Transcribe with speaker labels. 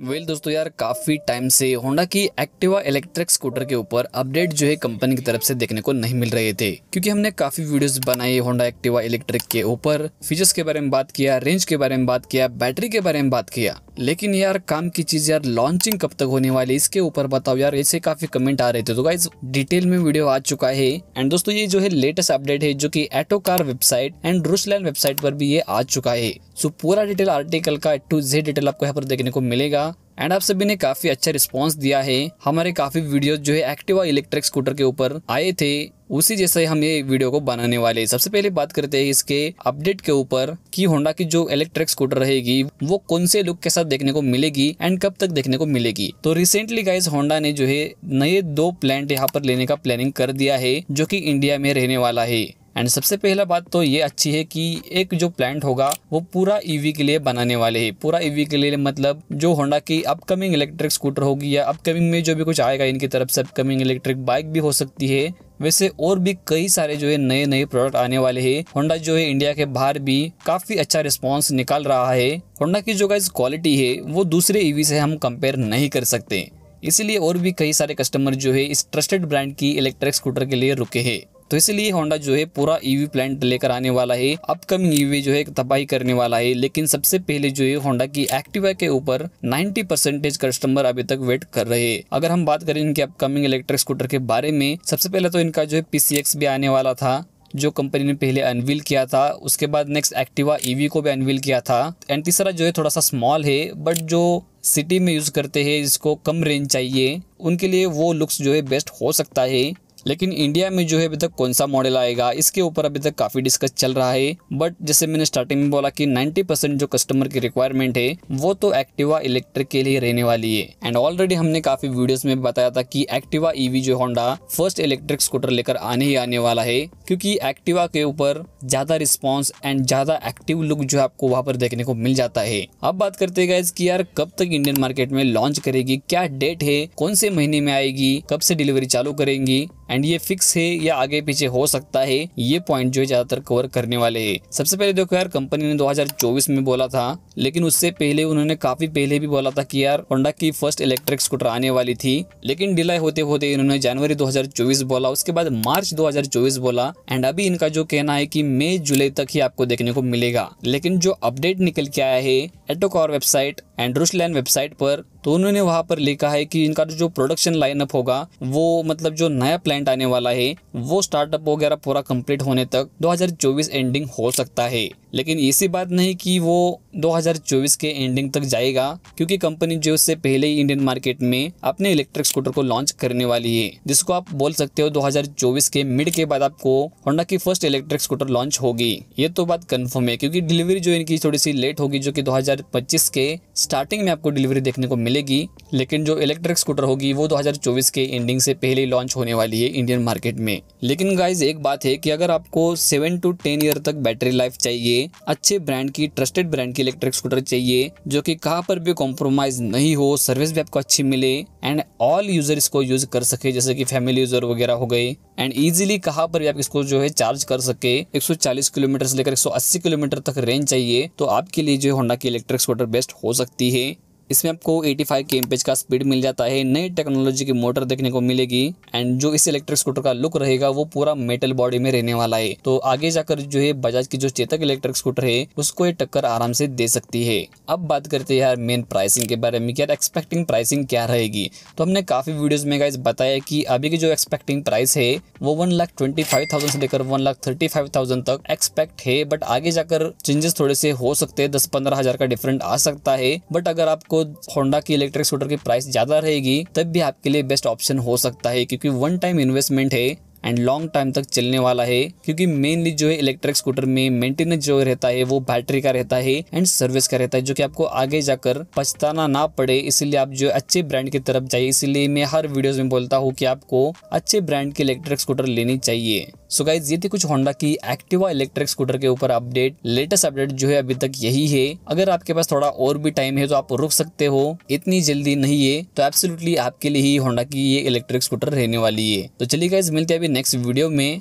Speaker 1: Well well, दोस्तों यार काफ़ी टाइम से होंडा की एक्टिवा इलेक्ट्रिक स्कूटर के ऊपर अपडेट जो है कंपनी की तरफ़ से देखने को नहीं मिल रहे थे। क्योंकि हमने काफ़ी वीडियोस बनाए होंडा एक्टिवा इलेक्ट्रिक के ऊपर फीचर्स के बारे में बात किया रेंज के बारे में बात किया बैटरी के बारे में बात किया। लेकिन यार, काम की चीज़ यार लॉन्चिंग कब तक होने वाली इसके ऊपर बताओ यार, ऐसे काफ़ी कमेंट आ रहे थे। तो गाइज़ डिटेल में वीडियो आ चुका है। एंड दोस्तों, ये जो है लेटेस्ट अपडेट है, जो कि एटो कार वेबसाइट एंड रूसलैंड वेबसाइट पर भी ये आ चुका है। सो पूरा डिटेल आर्टिकल का टू जेड डिटेल आपको यहाँ पर देखने को मिलेगा। एंड आप सभी ने काफ़ी अच्छा रिस्पांस दिया है। हमारे काफ़ी वीडियोस जो है एक्टिवा इलेक्ट्रिक स्कूटर के ऊपर आए थे। उसी जैसे हम ये वीडियो को बनाने वाले सबसे पहले बात करते हैं इसके अपडेट के ऊपर कि होंडा की जो इलेक्ट्रिक स्कूटर रहेगी, वो कौन से लुक के साथ देखने को मिलेगी एंड कब तक देखने को मिलेगी। तो रिसेंटली गाइज़ होंडा ने जो है नए दो प्लांट यहाँ पर लेने का प्लानिंग कर दिया है, जो कि इंडिया में रहने वाला है। एंड सबसे पहला बात तो ये अच्छी है कि एक जो प्लांट होगा, वो पूरा ईवी e के लिए बनाने वाले हैं। पूरा ईवी e के लिए मतलब जो होंडा की अपकमिंग इलेक्ट्रिक स्कूटर होगी या अपकमिंग में जो भी कुछ आएगा इनकी तरफ़ से अपकमिंग इलेक्ट्रिक बाइक भी हो सकती है। वैसे और भी कई सारे जो है नए नए प्रोडक्ट आने वाले हैं। होंडा जो है इंडिया के बाहर भी काफ़ी अच्छा रिस्पॉन्स निकाल रहा है। होंडा की जो गाइज़ क्वालिटी है, वो दूसरे ईवी e से हम कंपेयर नहीं कर सकते। इसलिए और भी कई सारे कस्टमर जो है इस ट्रस्टेड ब्रांड की इलेक्ट्रिक स्कूटर के लिए रुके हैं। तो इसलिए होंडा जो है पूरा ईवी e प्लांट लेकर आने वाला है अपकमिंग ईवी e जो है तबाही करने वाला है। लेकिन सबसे पहले जो है होंडा की एक्टिवा के ऊपर 90 परसेंटेज कस्टमर अभी तक वेट कर रहे हैं। अगर हम बात करें इनके अपकमिंग इलेक्ट्रिक स्कूटर के बारे में, सबसे पहले तो इनका जो है पीसीएक्स भी आने वाला था, जो कंपनी ने पहले अनवील किया था। उसके बाद नेक्स्ट एक्टिवा ईवी को भी अनवील किया था। एंड तीसरा जो है थोड़ा सा स्मॉल है बट जो सिटी में यूज़ करते हैं जिसको कम रेंज चाहिए। उनके लिए वो लुक्स जो है बेस्ट हो सकता है। लेकिन इंडिया में जो है अभी तक कौन सा मॉडल आएगा, इसके ऊपर अभी तक काफ़ी डिस्कस चल रहा है। बट जैसे मैंने स्टार्टिंग में बोला कि 90 परसेंट जो कस्टमर की रिक्वायरमेंट है, वो तो एक्टिवा इलेक्ट्रिक के लिए रहने वाली है। एंड ऑलरेडी हमने काफ़ी वीडियोस में बताया था कि एक्टिवा ईवी जो होंडा फ़र्स्ट इलेक्ट्रिक स्कूटर लेकर आने ही आने वाला है, क्योंकि एक्टिवा के ऊपर ज़्यादा रिस्पॉन्स एंड ज़्यादा एक्टिव लुक जो आपको वहाँ पर देखने को मिल जाता है। अब बात करते हैं कि यार कब तक इंडियन मार्केट में लॉन्च करेगी, क्या डेट है, कौन से महीने में आएगी, कब से डिलीवरी चालू करेंगी एंड ये फिक्स है या आगे पीछे हो सकता है, ये पॉइंट जो है ज़्यादातर कवर करने वाले है। सबसे पहले देखो यार कंपनी ने 2024 में बोला था, लेकिन उससे पहले उन्होंने काफ़ी पहले भी बोला था कि यार होंडा की फ़र्स्ट इलेक्ट्रिक स्कूटर आने वाली थी, लेकिन डिले होते होते इन्होंने जनवरी 2024 बोला, उसके बाद मार्च 2024 बोला एंड अभी इनका जो कहना है कि मई, जुलाई तक ही आपको देखने को मिलेगा। लेकिन जो अपडेट निकल के आया है एटोकॉर वेबसाइट एंड वेबसाइट पर तो उन्होंने वहाँ पर लिखा है कि इनका जो प्रोडक्शन लाइनअप होगा, वो मतलब जो नया प्लांट आने वाला है, वो स्टार्टअप वगैरह पूरा कंप्लीट होने तक 2024 एंडिंग हो सकता है। लेकिन ऐसी बात नहीं कि वो 2024 के एंडिंग तक जाएगा, क्योंकि कंपनी जो उससे पहले ही इंडियन मार्केट में अपने इलेक्ट्रिक स्कूटर को लॉन्च करने वाली है, जिसको आप बोल सकते हो 2024 के मिड के बाद आपको होंडा की फ़र्स्ट इलेक्ट्रिक स्कूटर लॉन्च होगी। ये तो बात कंफर्म है, क्योंकि डिलीवरी जो इनकी थोड़ी सी लेट होगी, जो की दो हज़ार पच्चीस के स्टार्टिंग में आपको डिलीवरी देखने को मिलेगी, लेकिन जो इलेक्ट्रिक स्कूटर होगी, वो 2024 के एंडिंग से पहले लॉन्च होने वाली है इंडियन मार्केट में। लेकिन गाइज़ एक बात है कि अगर आपको सेवन टू टेन ईयर तक बैटरी लाइफ चाहिए अच्छे ब्रांड की ट्रस्टेड ब्रांड की इलेक्ट्रिक स्कूटर चाहिए, जो कि कहाँ पर भी कॉम्प्रोमाइज नहीं हो सर्विस भी आपको अच्छी मिले एंड ऑल यूज़र इसको यूज़ कर सके, जैसे कि फैमिली यूज़र वगैरह हो गए एंड इजीली कहाँ पर भी आप इसको जो है चार्ज कर सके 140 किलोमीटर से लेकर 180 किलोमीटर तक रेंज चाहिए तो आपके लिए जो होंडा की इलेक्ट्रिक स्कूटर बेस्ट हो सकती है। इसमें आपको 85 फाइव के का स्पीड मिल जाता है, नई टेक्नोलॉजी की मोटर देखने को मिलेगी एंड जो इस इलेक्ट्रिक स्कूटर का लुक रहेगा, वो पूरा मेटल बॉडी में रहने वाला है। तो आगे जाकर जो है बजाज की जो चेतक इलेक्ट्रिक स्कूटर है, उसको ये टक्कर आराम से दे सकती है। अब बात करते हैं यार मेन प्राइसिंग के बारे में यार एक्सपेक्टिंग प्राइसिंग क्या रहेगी। तो हमने काफ़ी वीडियोज़ में गाइज़ बताया कि अभी की जो एक्सपेक्टिंग प्राइस है, वो one lakh twenty five thousand से लेकर one lakh thirty five thousand तक एक्सपेक्ट है बट आगे जाकर चेंजेस थोड़े से हो सकते हैं, दस पंद्रह हज़ार का डिफरेंट आ सकता है। बट अगर आपको होंडा की इलेक्ट्रिक स्कूटर की प्राइस ज़्यादा रहेगी, तब भी आपके लिए बेस्ट ऑप्शन हो सकता है, क्योंकि वन टाइम इन्वेस्टमेंट है एंड लॉन्ग टाइम तक चलने वाला है, क्योंकि मेनली जो है इलेक्ट्रिक स्कूटर में मेंटेनेंस जो रहता है, वो बैटरी का रहता है एंड सर्विस का रहता है, जो कि आपको आगे जाकर पछताना ना पड़े। इसलिए आप जो अच्छे ब्रांड की तरफ़ जाइए। इसलिए मैं हर वीडियोस में बोलता हूँ कि आपको अच्छे ब्रांड की इलेक्ट्रिक स्कूटर लेनी चाहिए। सो गाइज़ ये थी कुछ होंडा की एक्टिवा इलेक्ट्रिक स्कूटर के ऊपर अपडेट लेटेस्ट अपडेट जो है अभी तक यही है। अगर आपके पास थोड़ा और भी टाइम है तो आप रुक सकते हो। इतनी जल्दी नहीं है तो एब्सोल्युटली आपके लिए ही होंडा की ये इलेक्ट्रिक स्कूटर रहने वाली है। तो चलिए गाइज़ मिलते हैं अभी नेक्स्ट वीडियो में।